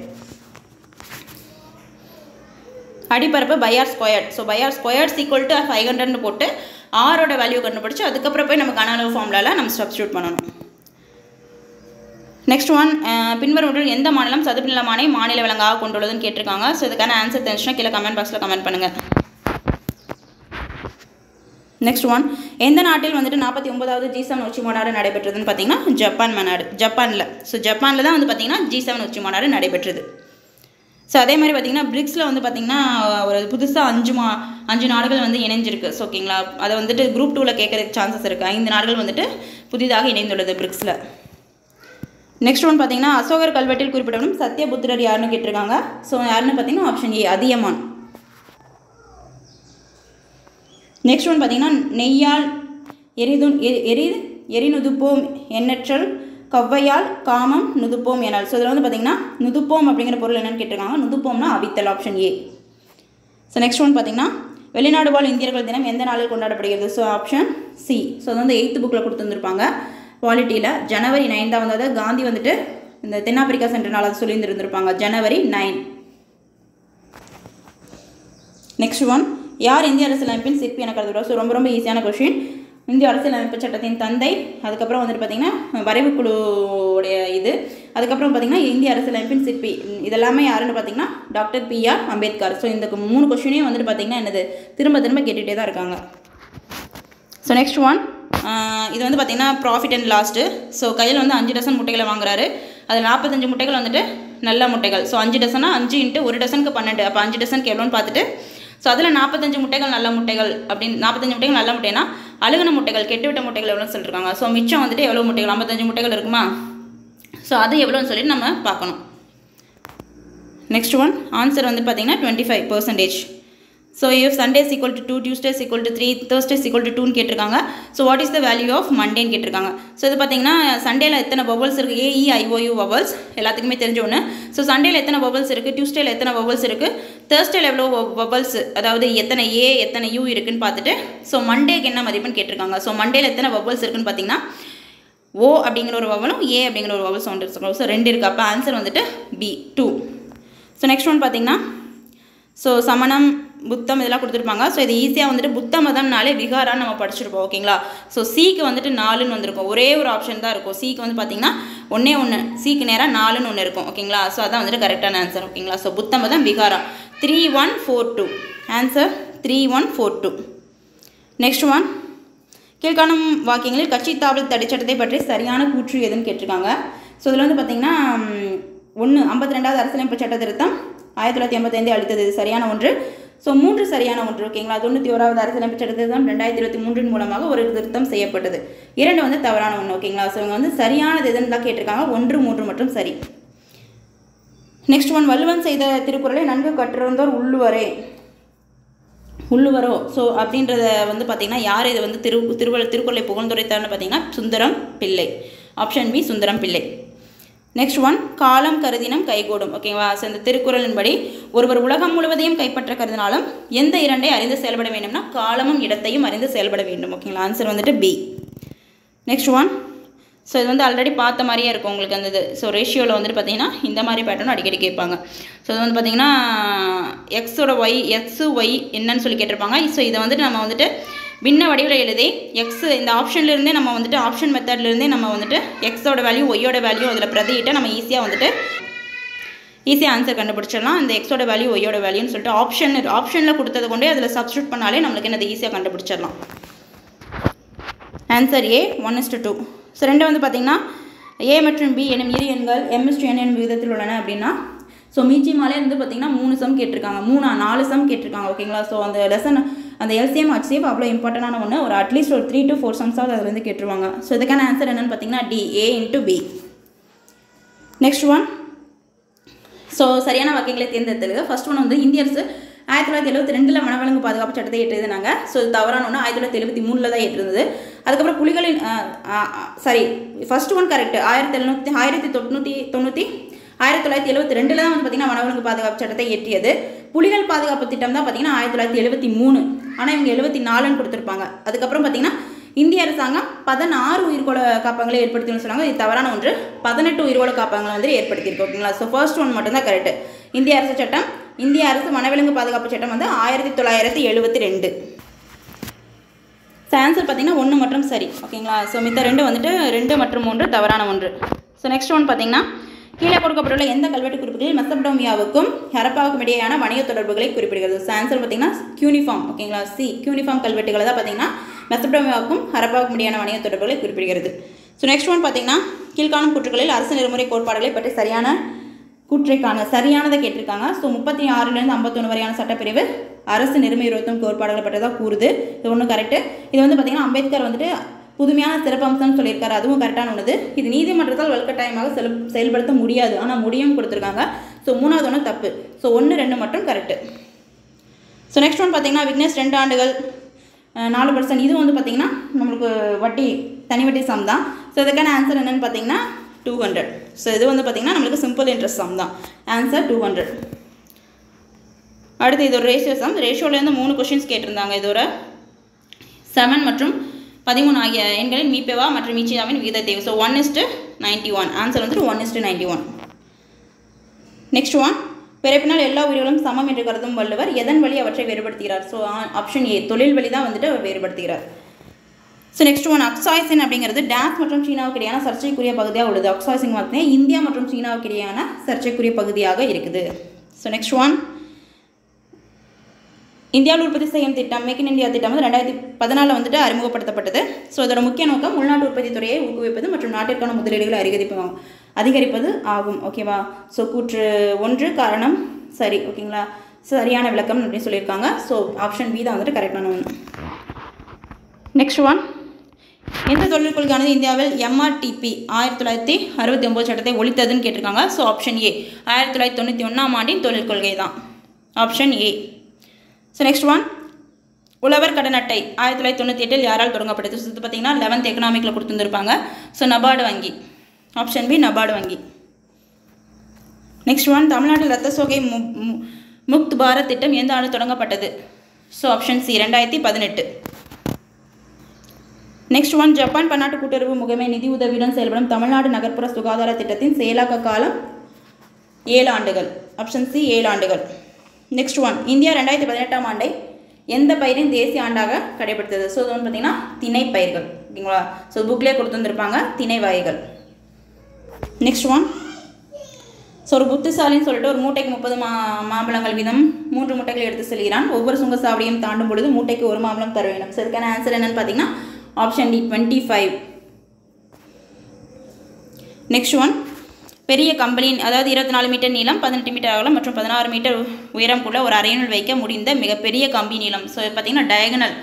அடிப்பரப்பு pi r square so pi r square equal to five ஹண்ட்ரட்னு போட்டு ஆரோட வேல்யூ கண்டுபிடிச்சி அதுக்கப்புறம் போய் நம்ம கன அளவு நம்ம சப்ஸ்டியூட் பண்ணணும். நெக்ஸ்ட் ஒன் பின்வரும் எந்த மாநிலம் சதுப்பு நிலமானை மாநில விலங்காக கொண்டுள்ளதுன்னு கேட்டிருக்காங்க. ஸோ இதுக்கான ஆன்சர் தெரிஞ்சுன்னா கீழே கமெண்ட் பாக்ஸில் கமெண்ட் பண்ணுங்கள் நெக்ஸ்ட் ஒன் எந்த நாட்டில் வந்துட்டு நாற்பத்தி ஒன்பதாவது ஜி செவன் உச்சி மாநாடு நடைபெற்றதுன்னு பார்த்தீங்கன்னா ஜப்பான் மாநாடு. ஜப்பானில் ஸோ ஜப்பானில் தான் வந்து பார்த்தீங்கன்னா ஜி செவன் உச்சி மாநாடு நடைபெற்றது. ஸோ அதே மாதிரி பார்த்தீங்கன்னா பிரிக்ஸில் வந்து பார்த்தீங்கன்னா ஒரு புதுசாக அஞ்சு மா அஞ்சு நாடுகள் வந்து இணைஞ்சிருக்கு. ஸோ ஓகேங்களா? அதை வந்துட்டு குரூப் டூவில் கேட்குறதுக்கு சான்சஸ் இருக்குது ஐந்து நாடுகள் வந்துட்டு புதிதாக இணைந்துள்ளது பிரிக்ஸில் நெக்ஸ்ட் ஒன் பார்த்தீங்கன்னா அசோகர் கல்வெட்டில் குறிப்பிடப்படும் சத்யபுத்திரர் யாருன்னு கேட்டிருக்காங்க. ஸோ யாருன்னு பார்த்தீங்கன்னா option A Athiyaman. Next one பார்த்தீங்கன்னா நெய்யால் எரிது எரி எரி எரிநுதுப்போம் எண்ணற்றல் கவ்வையால் காமம் நுதுப்போம் எனல் ஸோ இதில் வந்து பார்த்தீங்கன்னா நுதுப்போம் அப்படிங்கிற பொருள் என்னென்னு கேட்டிருக்காங்க. நுதுப்போம்னா அவித்தல் option A so next one பார்த்தீங்கன்னா வெளிநாடு வாழ் இந்தியர்கள் தினம் எந்த நாளில் கொண்டாடப்படுகிறது? ஸோ ஆப்ஷன் சி ஸோ அது வந்து எயித்து புக்கில் கொடுத்துருந்துருப்பாங்க. குவாலிட்டியில் ஜனவரி நைன் தான் வந்தது காந்தி வந்துட்டு இந்த தென்னாப்பிரிக்கா சென்ற நாள் அது சொல்லியிருந்துருந்துருப்பாங்க. ஜனவரி நைன் நெக்ஸ்ட் ஒன் யார் இந்திய அரசியலமைப்பின் சிற்பி என கருதுகிறோம் ஸோ ரொம்ப ரொம்ப ஈஸியான கொஷின் இந்திய அரசியலமைப்பு சட்டத்தின் தந்தை அதுக்கப்புறம் வந்துட்டு பார்த்திங்கன்னா வரைவு குழுவுடைய இது. அதுக்கப்புறம் பார்த்திங்கன்னா இந்திய அரசியலமைப்பின் சிற்பி. இதெல்லாமே யாருன்னு பார்த்தீங்கன்னா டாக்டர் பி அம்பேத்கர். ஸோ இந்த மூணு கொஷினையும் வந்துட்டு பார்த்திங்கன்னா என்னது திரும்ப திரும்ப கேட்டுகிட்டே தான் இருக்காங்க. ஸோ நெக்ஸ்ட் ஒன் இது வந்து பார்த்திங்கன்னா ப்ராஃபிட் அண்ட் லாஸ்ட்டு ஸோ கையில் வந்து அஞ்சு டசன் முட்டைகளை வாங்குறாரு. அதில் நாற்பத்தஞ்சு முட்டைகள் வந்துட்டு நல்ல முட்டைகள். ஸோ அஞ்சு டசனாக அஞ்சு இன்ட்டு ஒரு டசனுக்கு பன்னெண்டு. அப்போ அஞ்சு டசனுக்கு எவ்வளோன்னு பார்த்துட்டு ஸோ அதில் நாற்பத்தஞ்சு முட்டைகள் நல்ல முட்டைகள் அப்படின்னு நாற்பத்தஞ்சு முட்டைகள் நல்ல முட்டைனா அழுகுன முட்டைகள் கெட்டுவிட்ட முட்டைகள் எவ்வளோன்னு சொல்லியிருக்காங்க ஸோ மிச்சம் வந்துட்டு எவ்வளோ முட்டைகள்? ஐம்பத்தஞ்சு முட்டைகள் இருக்குமா? ஸோ அது எவ்வளோன்னு சொல்லிட்டு நம்ம பார்க்கணும். நெக்ஸ்ட் ஒன் ஆன்சர் வந்து பார்த்தீங்கன்னா twenty five percentage so if Sunday equal equal to Tuesdays equal to three Thursdays equal to டூன்னு கேட்டிருக்காங்க. So what is the value of மண்டேன்னு கேட்டிருக்காங்க. ஸோ இது பார்த்தீங்கன்னா சண்டேல எத்தனை பபல்ஸ் இருக்குது ஏஇ ஐஓயு பபல்ஸ் எல்லாத்துக்குமே தெரிஞ்ச ஒன்று ஸோ சண்டேல எத்தனை பபல்ஸ் இருக்குது டியூஸ்டேல எத்தனை பபல்ஸ் இருக்குது தேர்ஸ்டேல எவ்வளோ பபல்ஸ் அதாவது எத்தனை ஏ எத்தனை யூ இருக்குன்னு பார்த்துட்டு ஸோ மண்டேக்கு என்ன மதிப்புன்னு கேட்டிருக்காங்க. ஸோ மண்டேல எத்தனை பபல்ஸ் இருக்குன்னு பார்த்தீங்கன்னா ஓ அப்படிங்கிற ஒரு வவலும் ஏ அப்படிங்கிற ஒரு வவல் சவுண்ட் இருக்கும் ஸோ ரெண்டு இருக்குது அப்போ ஆன்சர் வந்துட்டு B two so next one பார்த்தீங்கன்னா ஸோ சமணம் புத்தம் இதெல்லாம் கொடுத்துருப்பாங்க. ஸோ இது ஈஸியாக வந்துட்டு புத்த மதம்னாலே விகாரான்னு நம்ம படிச்சிருப்போம் ஓகேங்களா ஸோ சீக்கு வந்துட்டு நாலுன்னு வந்திருக்கும். ஒரே ஒரு ஆப்ஷன் தான் இருக்கும். சீக்கு வந்து பார்த்தீங்கன்னா ஒன்றே ஒன்று சீக்கு நேராக நாலுன்னு ஒன்று இருக்கும் ஓகேங்களா ஸோ அதான் வந்துட்டு கரெக்டான ஆன்சர் ஓகேங்களா ஸோ புத்த மதம் vihara three one four two answer three one four two next one கீழ்காணும் வாக்கியங்களில் கட்சி தாவல் தடைச்சட்டத்தை பற்றி சரியான கூற்று எதுன்னு கேட்டிருக்காங்க. ஸோ இதில் வந்து பார்த்தீங்கன்னா ஒன்று ஐம்பத்தி ரெண்டாவது அரசியலமைப்பு சட்ட திருத்தம் ஆயிரத்தி தொள்ளாயிரத்தி எண்பத்தைந்து அளித்தது சரியான ஒன்று. ஸோ மூன்று சரியான ஒன்று ஓகேங்களா தொண்ணூற்றி ஓராவது அரசியலமைப்பு சட்ட ரெண்டாயிரத்தி இருபத்தி மூன்றின் மூலமாக ஒரு திருத்தம் செய்யப்பட்டது. இரண்டு வந்து தவறான ஒன்று ஓகேங்களா ஸோ இவங்க வந்து சரியானது எதுன்னு தான் கேட்டிருக்காங்க. ஒன்று மூன்று மற்றும் சரி. நெக்ஸ்ட் ஒன் வள்ளுவன் செய்த திருக்குறளை நன்கு கற்றிருந்தோர் உள்ளுவரே. உள்ளுவரோ. ஸோ அப்படின்றத வந்து பார்த்தீங்கன்னா யார் இது வந்து திரு திருவள் திருக்குறளை புகழ்ந்துரைத்தார்னு பார்த்தீங்கன்னா Sundaram Pillai. Option B Sundaram Pillai. Next one காலம் கருதினம் கைகூடும். ஓகேவா ஸோ இந்த திருக்குறளின்படி ஒருவர் உலகம் முழுவதையும் கைப்பற்ற கருதினாலும் எந்த இரண்டை அறிந்து செயல்பட வேண்டும்னா காலமும் இடத்தையும் அறிந்து செயல்பட வேண்டும். ஓகேங்களா ஆன்சர் வந்துட்டு பி நெக்ஸ்ட் ஒன் ஸோ இது வந்து ஆல்ரெடி பார்த்த மாதிரியே இருக்கும் உங்களுக்கு அந்த இது. ஸோ ரேஷியோவில் வந்துட்டு பார்த்தீங்கன்னா இந்த மாதிரி பேட்டர்ன் அடிக்கடி கேட்பாங்க. ஸோ இது வந்து பார்த்தீங்கன்னா எக்ஸோட ஒய் எக்ஸு ஒய் என்னன்னு சொல்லி கேட்டிருப்பாங்க. ஸோ இதை வந்துட்டு நம்ம வந்துட்டு பின்ன வடிவில் எழுதி எக்ஸ் இந்த ஆப்ஷன்லேருந்தே நம்ம வந்துட்டு ஆப்ஷன் மெத்தட்லேருந்தே நம்ம வந்துட்டு எக்ஸோட வேல்யூ ஒய்யோட வேல்யூ அதில் பிரதியிட்ட நம்ம ஈஸியாக வந்துட்டு ஈஸியாக ஆன்சர் கண்டுபிடிச்சிடலாம். அந்த எக்ஸோட வேல்யூ ஒய்யோட வேல்யூன்னு சொல்லிட்டு ஆப்ஷன் ஆப்ஷனில் கொடுத்தது கொண்டே அதில் சப்ஸ்டியூட் பண்ணாலே நம்மளுக்கு என்னது ஈஸியாக கண்டுபிடிச்சிடலாம். Answer A one is to two so ரெண்டு வந்து பார்த்தீங்கன்னா ஏ மற்றும் பி எனும் இரு எண்கள் எம்எஸ்டி என் எனும் விகிதத்தில் உள்ளன அப்படின்னா ஸோ மீச்சி மாலே இருந்து பார்த்தீங்கன்னா மூணு சம் கேட்டிருக்காங்க. மூணு நாலு சம் கேட்டிருக்காங்க. ஓகேங்களா ஸோ அந்த லெசன் அந்த எல்சிஎம் ஹச்சிஎஃப் அவ்வளோ இம்பார்ட்டண்டான ஒன்று ஒரு அட்லீஸ்ட் ஒரு த்ரீ டு ஃபோர் சம்ஸாவது அதில் வந்து கேட்டுருவாங்க. ஸோ இதுக்கான ஆன்சர் என்னென்னு பார்த்தீங்கன்னா D A into B next one so சரியான வகைகளை தேர்ந்தெடுத்தது ஃபர்ஸ்ட் ஒன் வந்து இந்திய அரசு ஆயிரத்தி தொள்ளாயிரத்தி எழுபத்தி ரெண்டில் வனவிலங்கு பாதுகாப்பு சட்டத்தை ஏற்றிருந்தாங்க ஸோ இது தவறான ஒன்று ஆயிரத்தி தொள்ளாயிரத்தி எழுபத்தி மூணில் தான் ஏற்றிருந்தது. அதுக்கப்புறம் புலிகளின் சாரி ஃபஸ்ட் ஒன் கரெக்ட் ஆயிரத்தி எழுநூற்றி ஆயிரத்தி தொண்ணூற்றி தொண்ணூற்றி ஆயிரத்தி தொள்ளாயிரத்தி எழுபத்தி ரெண்டில் தான் வந்து பார்த்தீங்கன்னா வனவிலங்கு பாதுகாப்பு சட்டத்தை ஏற்றியது புலிகள் பாதுகாப்பு திட்டம் தான் பார்த்தீங்கன்னா ஆயிரத்தி தொள்ளாயிரத்தி எழுபத்தி மூணு. ஆனால் இவங்க எழுபத்தி நாலுன்னு கொடுத்துருப்பாங்க. அதுக்கப்புறம் பார்த்தீங்கன்னா இந்திய அரசாங்கம் பதினாறு உயிர்கோள காப்பகங்களை ஏற்படுத்தணும்னு சொன்னாங்க. இது தவறான ஒன்று. பதினெட்டு உயிர்கோள காப்பகங்களை வந்து ஏற்படுத்தியிருக்கு ஓகேங்களா? ஸோ ஃபர்ஸ்ட் ஒன் மட்டும்தான் கரெக்ட் இந்திய அரசு சட்டம் இந்திய அரசு வனவிலங்கு பாதுகாப்பு சட்டம் வந்து ஆயிரத்தி தொள்ளாயிரத்தி எழுபத்தி ரெண்டு. ஸோ ஆன்சர் பார்த்தீங்கன்னா ஒன்று மற்றும் சரி ஓகேங்களா? ஸோ மித்த ரெண்டு வந்துட்டு ரெண்டு மற்றும் மூன்று தவறான ஒன்று. ஸோ நெக்ஸ்ட் ஒன் பார்த்தீங்கன்னா கீழே கொடுக்கப்பட்டுள்ள எந்த கல்வெட்டு குறிப்புகளில் மெசபடோமியாவுக்கும் ஹரப்பாவுக்கும் இடையேயான வணிக தொடர்புகளை குறிப்பிடுகிறது. ஸோ ஆன்சர் பார்த்தீங்கன்னா கியூனிஃபார்ம் ஓகேங்களா சி கியூனிஃபார்ம் கல்வெட்டுகளை தான் பார்த்தீங்கன்னா மெசபடோமியாவுக்கும் ஹரப்பாவுக்கும் இடையான வணிக தொடர்புகளை குறிப்பிடுகிறது. ஸோ நெக்ஸ்ட் ஒன் பார்த்தீங்கன்னா கீழ்காணும் குற்றுகளில் அரசு நெறிமுறை கோட்பாடுகளை பற்றி சரியான கூற்றைக்கான சரியானதை கேட்டிருக்காங்க. ஸோ முப்பத்தி ஆறுலேருந்து ஐம்பத்தொன்று வரையான சட்டப்பிரிவு அரசு நெறிமுறைத்துவம் கோட்பாடுகளை பற்றி தான் கூறுது. இது ஒன்றும் கரெக்டு இது வந்து பார்த்திங்கன்னா அம்பேத்கர் வந்துட்டு புதுமையான சிறப்பம்சம்னு சொல்லியிருக்காரு. அதுவும் கரெக்டான ஒன்று இது நீதிமன்றத்தால் வலுக்கட்டாயமாக செல் செயல்படுத்த முடியாது. ஆனால் முடியும் கொடுத்துருக்காங்க. ஸோ மூணாவது ஒன்று தப்பு. ஸோ ஒன்று ரெண்டு மட்டும் கரெக்டு ஸோ நெக்ஸ்ட் ஒன் பார்த்தீங்கன்னா விக்னேஷ் ரெண்டு ஆண்டுகள் நாலு பர்சன்ட் இது வந்து பார்த்தீங்கன்னா நம்மளுக்கு வட்டி தனி வட்டி சம் தான். ஸோ இதுக்கான ஆன்சர் என்னென்னு பார்த்தீங்கன்னா டூ ஹண்ட்ரட் ஸோ இது வந்து பார்த்தீங்கன்னா நம்மளுக்கு சிம்பிள் இன்ட்ரெஸ்ட் சம் தான். ஆன்சர் டூ ஹண்ட்ரட் அடுத்து இது ஒரு ரேஷியோ சம் ரேஷியோலேருந்து மூணு கொஷின்ஸ் கேட்டிருந்தாங்க. இதோட செவன் மற்றும் பதிமூணு ஆகிய எண்களின் மீப்பேவா மற்றும் மீச்சியாவின் விகித தேவை. So one is to ninety one answer வந்துட்டு one is to ninety one next one பிறப்பினால் எல்லா உயிர்களும் சமம் என்று கருதும் வள்ளுவர் எதன் வழி அவற்றை வேறுபடுத்துகிறார்? ஸோ ஆப்ஷன் ஏ தொழில் வழி தான் வந்துட்டு அவர் வேறுபடுத்துகிறார். ஸோ நெக்ஸ்ட் ஒன் அக்ஸாய்சின் அப்படிங்கிறது டான்ஸ் மற்றும் சீனாவுக்கு இடையான சர்ச்சைக்குரிய பகுதியாக உள்ளது. அக்சாய்சிங் பார்த்தீங்கன்னா இந்தியா மற்றும் சீனாவுக்கு இடையான சர்ச்சைக்குரிய பகுதியாக இருக்குது. ஸோ நெக்ஸ்ட் ஒன் இந்தியாவில் உற்பத்தி செய்யும் திட்டம் மேக் இன் இந்தியா திட்டம் வந்து ரெண்டாயிரத்தி பதினாலில் வந்துட்டு அறிமுகப்படுத்தப்பட்டது. ஸோ இதோட முக்கிய நோக்கம் உள்நாட்டு உற்பத்தி துறையை ஊக்குவிப்பது மற்றும் நாட்டிற்கான முதலீடுகளை அதிகரிப்பு அதிகரிப்பது ஆகும். ஓகேவா ஸோ கூற்று ஒன்று காரணம் சரி. ஓகேங்களா சரியான விளக்கம் அப்படின்னு சொல்லியிருக்காங்க. ஸோ ஆப்ஷன் பி தான் வந்துட்டு கரெக்டான ஒன்று. நெக்ஸ்ட் ஒன் எந்த தொழில் கொள்கையானது இந்தியாவில் எம்ஆர்டிபி ஆயிரத்தி தொள்ளாயிரத்தி அறுபத்தி ஒம்பது சட்டத்தை ஒழித்ததுன்னு கேட்டிருக்காங்க. ஸோ ஆப்ஷன் ஏ ஆயிரத்தி தொள்ளாயிரத்தி தொண்ணூற்றி ஒன்றாம் ஆண்டின் தொழில் கொள்கை தான் option A so next one உழவர் கடன் அட்டை. ஆயிரத்தி தொள்ளாயிரத்தி தொண்ணூற்றி எட்டில் யாரால் தொடங்கப்பட்டது? ஸோ இது பார்த்தீங்கன்னா லெவன்த் எக்கனாமிக்கில் கொடுத்துருந்துருப்பாங்க. ஸோ நபார்டு வங்கி. ஆப்ஷன் பி நபார்டு வங்கி. நெக்ஸ்ட் ஒன் தமிழ்நாட்டில் ரத்த சோகை மு முக்த் பாரத் திட்டம் எந்த ஆண்டு தொடங்கப்பட்டது? ஸோ ஆப்ஷன் சி ரெண்டாயிரத்தி பதினெட்டு. நெக்ஸ்ட் ஒன் ஜப்பான் பன்னாட்டு கூட்டுறவு முகமை நிதி உதவியுடன் செயல்படும் தமிழ்நாடு நகர்ப்புற சுகாதார திட்டத்தின் செயலாக்க காலம் ஏழு ஆண்டுகள். ஆப்ஷன் சி ஏழு ஆண்டுகள். நெக்ஸ்ட் ஒன் இந்தியா ரெண்டாயிரத்தி பதினெட்டாம் ஆண்டை எந்த பயிரின் தேசிய ஆண்டாக கடைபிடித்தது ஸோ இது வந்து பார்த்தீங்கன்னா திணை பயிர்கள். ஓகேங்களா? ஸோ புக்லேயே கொடுத்து வந்திருப்பாங்க திணை வகைகள் நெக்ஸ்ட் ஒன் ஸோ ஒரு புத்திசாலின்னு சொல்லிட்டு ஒரு மூட்டைக்கு முப்பது மா மாம்பழங்கள் வீதம் மூன்று மூட்டைகள் எடுத்து செல்கிறான். ஒவ்வொரு சுங்கசாவடியும் தாண்டும் பொழுது மூட்டைக்கு ஒரு மாம்பழம் தர வேண்டும். ஸோ இதுக்கான ஆன்சர் என்னன்னு பார்த்தீங்கன்னா option D twenty five next one பெரிய கம்பெனியின் அதாவது இருபத்தி நாலு மீட்டர் நீளம் பதினெட்டு மீட்டர் அகலம் மற்றும் பதினாறு மீட்டர் உயரம் கூட ஒரு அரையணுள் வைக்க முடிந்த மிகப்பெரிய கம்பி நீளம். ஸோ பார்த்தீங்கன்னா டயகனல்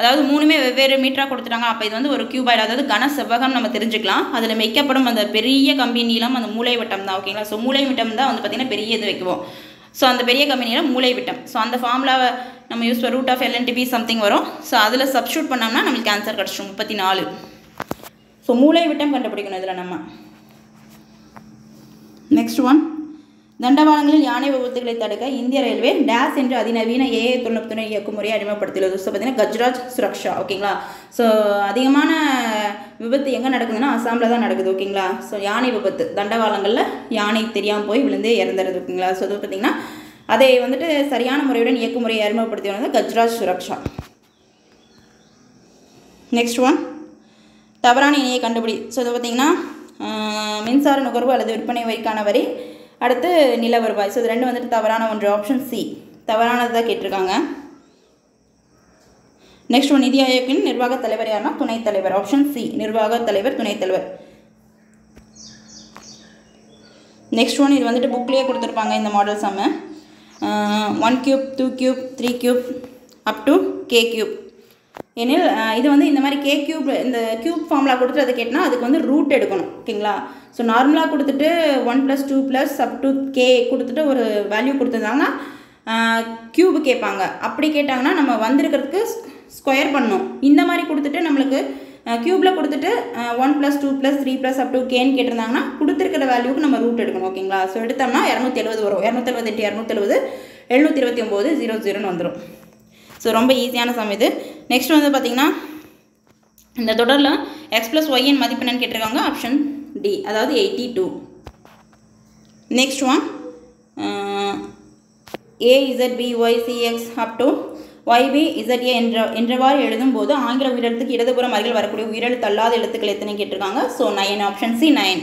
அதாவது மூணுமே வெவ்வேறு மீட்டராக கொடுத்துட்டாங்க. அப்போ இது வந்து ஒரு கியூபாய்டு அதாவது கன செவ்வகம் நம்ம தெரிஞ்சுக்கலாம். அதில் வைக்கப்படும் அந்த பெரிய கம்பி நீளம் அந்த மூளை வட்டம் தான் ஓகேங்களா ஸோ மூளை விட்டம் தான் வந்து பார்த்திங்கன்னா பெரிய இது வைக்குவோம். ஸோ அந்த பெரிய கம்பி நீளம் மூளை விட்டம். ஸோ அந்த ஃபார்முலாவை நம்ம use root of LNDP something வரும். ஸோ அதில் சப்ஸ்டியூட் பண்ணோம்னா நம்மளுக்கு ஆன்சர் கிடச்சிடும் முப்பத்தி நாலு. ஸோ மூளை விட்டம் கண்டுபிடிக்கணும் இதில் நம்ம. நெக்ஸ்ட் ஒன் தண்டவாளங்களில் யானை விபத்துகளை தடுக்க இந்திய ரயில்வே டேஸ் என்ற அதிநவீன ஏஐ தொழில்நுட்பத்துறை இயக்கும் முறையை அறிமுகப்படுத்தியுள்ளது ஸோ பார்த்தீங்கன்னா கஜ்ராஜ் சுரக்ஷா ஓகேங்களா? ஸோ அதிகமான விபத்து எங்கே நடக்குதுன்னா அசாமில் தான் நடக்குது ஓகேங்களா? ஸோ யானை விபத்து. தண்டவாளங்களில் யானை தெரியாமல் போய் விழுந்து இறந்துடுது ஓகேங்களா? ஸோ அது பார்த்திங்கன்னா அதை வந்துட்டு சரியான முறையுடன் இயக்குமுறையை அறிமுகப்படுத்தி வந்தது கஜ்ராஜ் சுரக்ஷா. நெக்ஸ்ட் ஒன் தவறான இணையை கண்டுபிடி. ஸோ இது பார்த்திங்கன்னா மின்சார நுகர்வு அல்லது விற்பனை வரிக்கான வரி அடுத்து நில வருவாய். ஸோ இது ரெண்டு வந்துட்டு தவறான ஒன்று. ஆப்ஷன் சி தவறானது தான் கேட்டிருக்காங்க. நெக்ஸ்ட் ஒன் நிதி ஆயோக்கின் நிர்வாக தலைவர் யாருன்னா துணைத் தலைவர். ஆப்ஷன் சி நிர்வாக தலைவர் துணைத் தலைவர். நெக்ஸ்ட் ஒன் இது வந்துட்டு புக்லேயே கொடுத்துருப்பாங்க இந்த model sum one cube two cube three cube up to K cube எனில் இது வந்து இந்த மாதிரி கே கியூப் இந்த கியூப் ஃபார்முலா கொடுத்துட்டு அதை கேட்டால் அதுக்கு வந்து ரூட் எடுக்கணும் ஓகேங்களா? ஸோ நார்மலாக கொடுத்துட்டு one plus two plus up to K கொடுத்துட்டு ஒரு வேல்யூ கொடுத்துருந்தாங்கன்னா கியூப் கேட்பாங்க. அப்படி கேட்டாங்கன்னா நம்ம வந்திருக்கிறதுக்கு ஸ்கொயர் பண்ணணும். இந்த மாதிரி கொடுத்துட்டு நம்மளுக்கு க்யூப்பில் கொடுத்துட்டு one plus two plus three plus up to கேன்னு கேட்டிருந்தாங்கன்னா கொடுத்துருக்கிற வேல்யூக்கு நம்ம ரூட் எடுக்கணும் ஓகேங்களா? ஸோ எடுத்தோம்னா இரநூத்தி எழுபது வரும். இரநூத்தி எழுபத்தெட்டு இரநூத்தி எழுபது எழுநூற்றி இருபத்தி ஒம்பது ஜீரோ ஜீரோன்னு வந்துடும் ஸோ ரொம்ப ஈஸியான சம் இது. நெக்ஸ்ட் வந்து பார்த்திங்கன்னா இந்த தொடரில் எக்ஸ் ப்ளஸ் ஒய்யின் மதிப்பு என்னன்னு கேட்டிருக்காங்க. ஆப்ஷன் டி அதாவது eighty two next one A Z B Y CX up to YB ZA என்ற என்றவாறு எழுதும் போது ஆங்கில உயிரெழுத்துக்கு இடதுபுறம் அருகில் வரக்கூடிய உயிரெழுத்து அல்லாத எழுத்துக்கள் எத்தனை கேட்டிருக்காங்க. So nine option C nine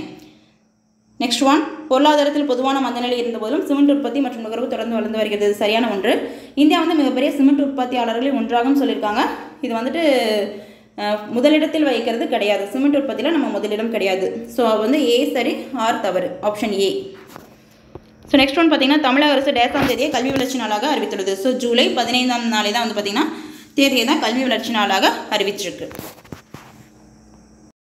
next one பொருளாதாரத்தில் பொதுவான மந்தநிலை இருந்தபோதும் சிமெண்ட் உற்பத்தி மற்றும் நுகர்வு தொடர்ந்து வளர்ந்து வருகிறது. சரியான ஒன்று. இந்தியா வந்து மிகப்பெரிய சிமெண்ட் உற்பத்தியாளர்களில் ஒன்றாகவும் சொல்லியிருக்காங்க. இது வந்துட்டு முதலிடத்தில் வைக்கிறது கிடையாது. சிமெண்ட் உற்பத்தியில் நம்ம முதலிடம் கிடையாது. ஸோ வந்து ஏ சரி ஆர் தவறு. Option A so next one பார்த்தீங்கன்னா தமிழக அரசு டேசாம் தேதியை கல்வி வளர்ச்சி நாளாக அறிவித்துள்ளது. ஸோ ஜூலை பதினைந்தாம் நாளே தான் வந்து பார்த்தீங்கன்னா தேதியை தான் கல்வி வளர்ச்சி நாளாக அறிவிச்சிருக்கு.